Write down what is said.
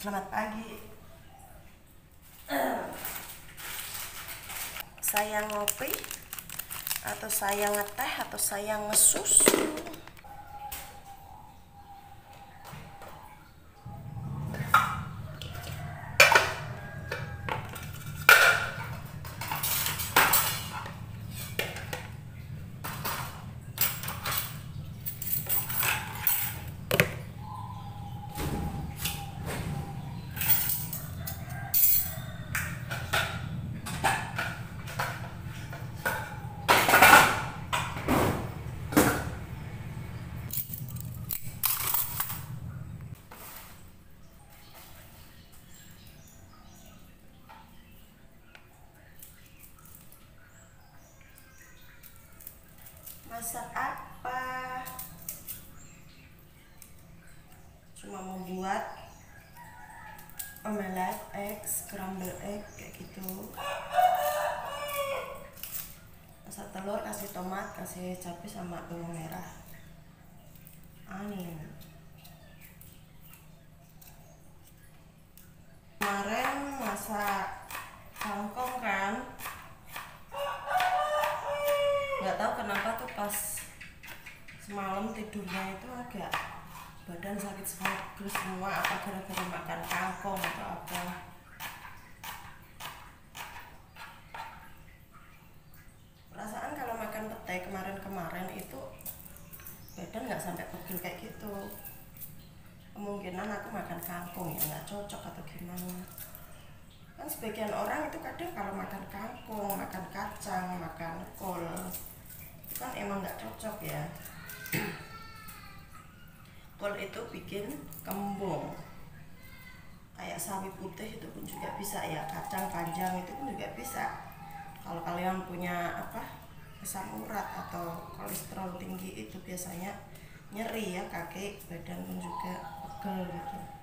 Selamat pagi. Saya ngopi atau saya ngeteh atau saya ngesus. Cuma mau buat omelet egg scramble egg kayak gitu. Masak telur kasih tomat kasih cabai sama bawang merah. Onion kemarin masak kangkong kan? Nggak tahu kenapa tuh pas semalam tidurnya itu agak badan sakit terus semua apa gara-gara makan kangkong atau apa. Perasaan kalau makan petai kemarin-kemarin itu badan nggak sampai pegel kayak gitu. Kemungkinan aku makan kangkung ya nggak cocok atau gimana. Kan sebagian orang itu kadang kalau makan kangkung makan kacang makan kol itu kan emang nggak cocok ya kol itu bikin kembung. Kayak sawi putih itu pun juga bisa ya kacang panjang itu pun juga bisa. Kalau kalian punya apa asam urat atau kolesterol tinggi itu biasanya nyeri ya kaki badan pun juga pegel gitu